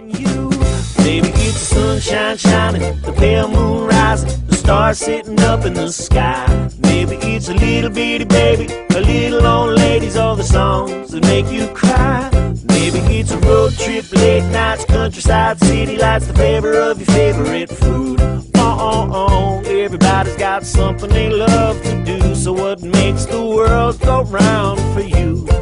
and you. Maybe it's the sunshine shining, the pale moon rising, the stars sitting up in the sky. Maybe it's a little bitty baby, a little old ladies, all the songs that make you cry. Maybe it's a road trip, late nights, countryside, city lights, the flavor of your favorite food. Oh, oh, oh, everybody's got something they love to do. So what makes the world go round for you?